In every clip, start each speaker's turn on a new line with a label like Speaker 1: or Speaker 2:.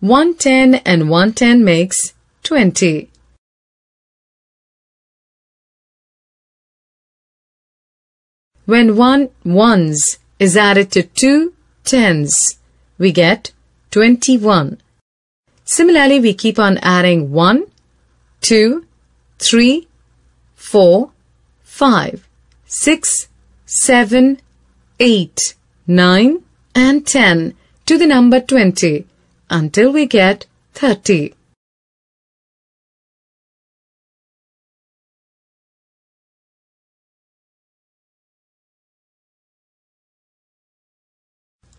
Speaker 1: 110 and 110 makes 20. When one ones is added to two tens, we get 21. Similarly, we keep on adding 1, 2, 3, 4, 5, 6, 7, 8, 9 and 10 to the number 20 until we get 30.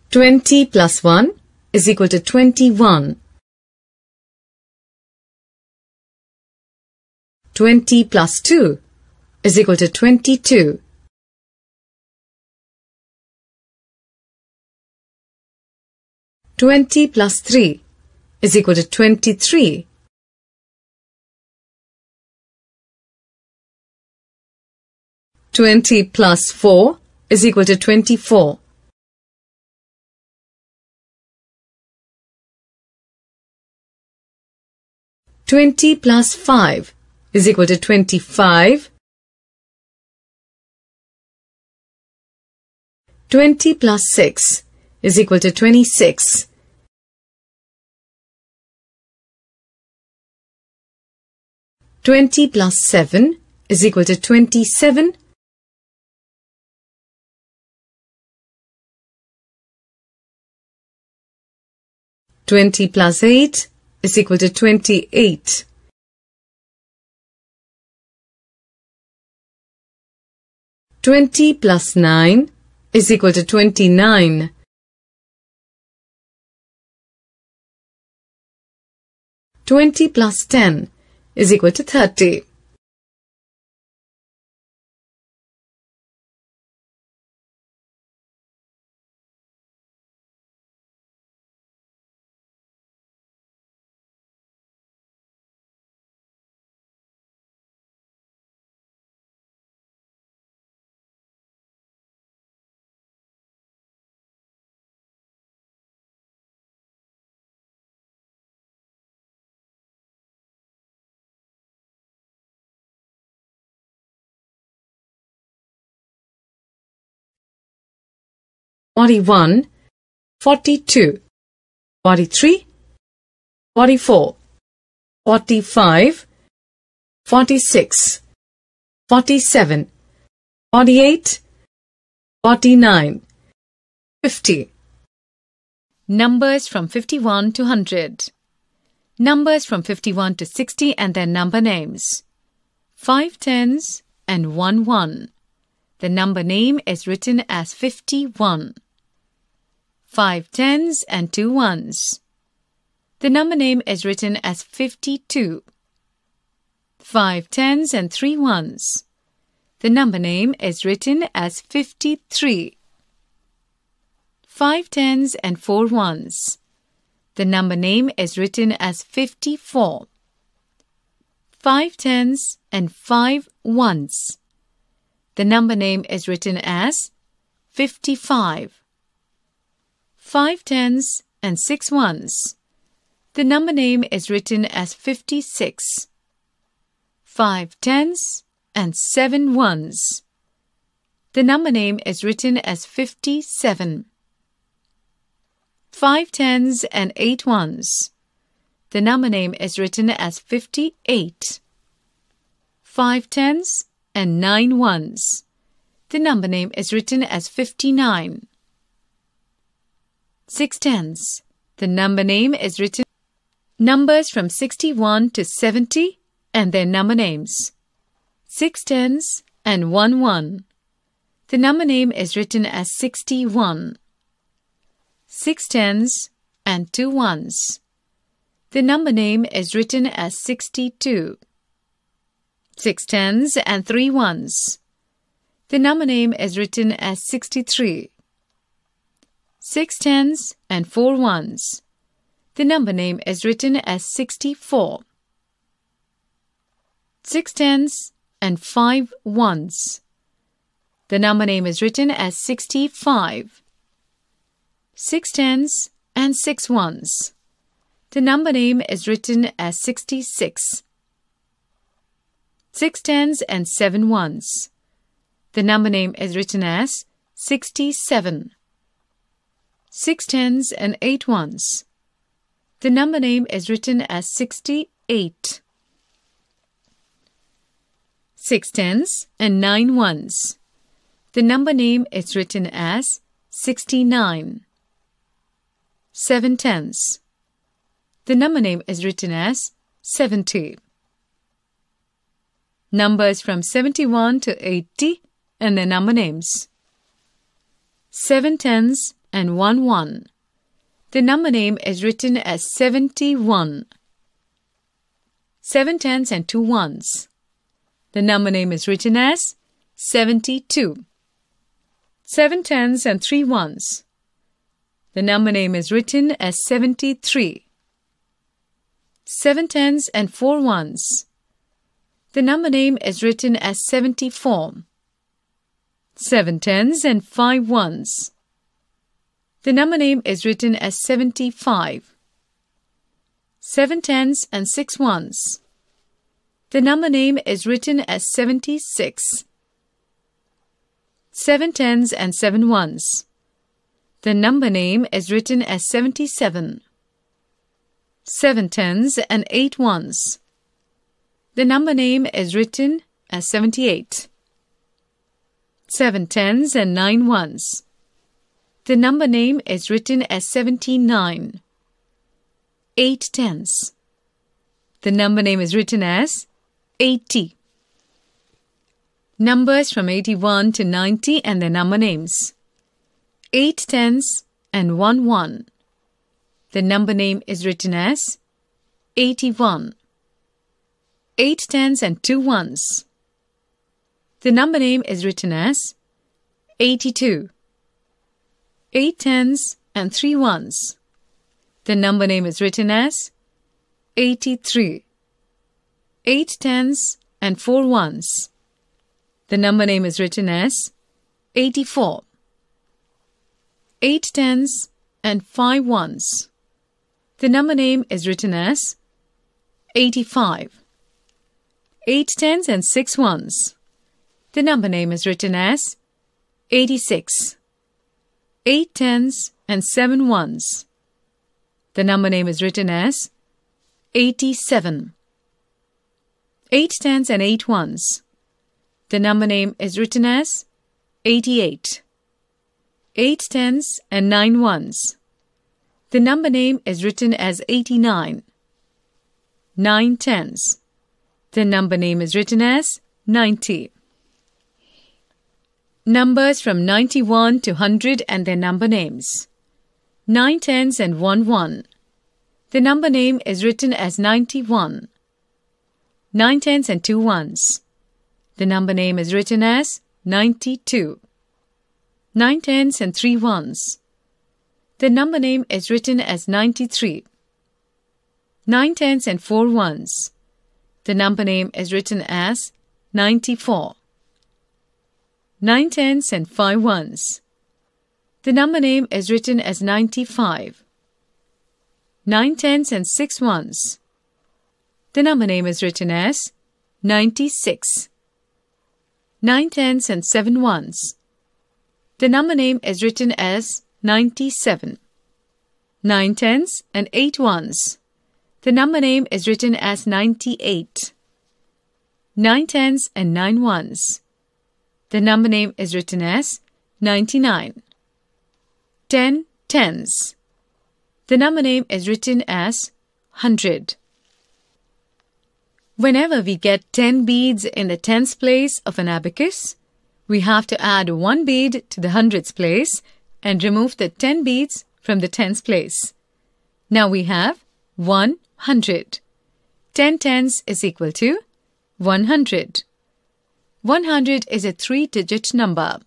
Speaker 1: Twenty plus one is equal to twenty-one. Twenty plus two is equal to twenty-two. 20 plus 3 is equal to 23. Twenty plus four is equal to twenty-four. Twenty plus five is equal to twenty-five. Twenty plus six is equal to 26. Twenty plus seven is equal to twenty-seven. Twenty plus eight is equal to twenty-eight. Twenty plus nine is equal to twenty-nine. 20 plus 10 is equal to 30. Forty-one, forty-two, forty-three, forty-four, forty-five, forty-six, forty-seven, forty-eight, forty-nine, fifty.
Speaker 2: Numbers from 51 to 100. Numbers from 51 to 60 and their number names. Five tens and one one. The number name is written as 51. Five tens and two ones. The number name is written as 52. Five tens and three ones. The number name is written as 53. Five tens and four ones. The number name is written as 54. Five tens and five ones. The number name is written as 55 five tens, and six ones. The number name is written as 56. Five tens and seven ones. The number name is written as 57. Five tens and eight ones. The number name is written as 58. Five tens and nine ones. The number name is written as 59. Six tens. The number name is written numbers from 61 to 70 and their number names. Six tens and one one. The number name is written as 61. Six tens and two ones. The number name is written as 62. Six tens and three ones. The number name is written as 63 six tens, and four ones. The number name is written as 64. Six tens and five ones. The number name is written as 65. Six tens and six ones. The number name is written as 66. Six tens and seven ones. The number name is written as 67. Six tens and eight ones. The number name is written as 68. Six tens and nine ones. The number name is written as 69. Seven tens. The number name is written as 70. Numbers from 71 to 80 and their number names. Seven tens and one one. The number name is written as 71. Seven tens and two ones. The number name is written as 72. Seven tens and three ones. The number name is written as 73. Seven tens and four ones. The number name is written as 74. Seven tens and five ones. The number name is written as 75. Seven tens and six ones. The number name is written as 76. Seven tens and seven ones. The number name is written as 77. Seven tens and eight ones. The number name is written as 78. Seven tens and nine ones. The number name is written as 79. Eight tens. The number name is written as 80. Numbers from 81 to 90 and their number names. 8 tens and 1 1. The number name is written as 81. 8 tens and 2 ones. The number name is written as 82. 8 tens and 3 ones. The number name is written as 83. 8 tens and 4 ones. The number name is written as 84. 8 tens and 5 ones. The number name is written as 85. 8 tens and 6 ones. The number name is written as 86. 8 tens and seven ones. The number name is written as 87. Eight tens and eight ones. The number name is written as 88. Eight tens and nine ones. The number name is written as 89. Nine tens. The number name is written as 90. Numbers from 91 to 100 and their number names. 9 tens and 1 1. The number name is written as 91. 9 tens and 2 ones. The number name is written as 92. 9 tens and 3 ones. The number name is written as 93. 9 tens and 4 ones. The number name is written as 94. 9 tens and 5 ones. The number name is written as 95. 9 tens and 6 ones. The number name is written as 96. 9 tens and 7 ones. The number name is written as 97. 9 tens and 8 ones. The number name is written as 98. 9 tens and 9 ones. The number name is written as 99. 10 tens. The number name is written as 100. Whenever we get 10 beads in the tens place of an abacus, we have to add one bead to the hundreds place and remove the 10 beads from the tens place. Now we have 100. 10 tens is equal to 100. 100 is a three digit number.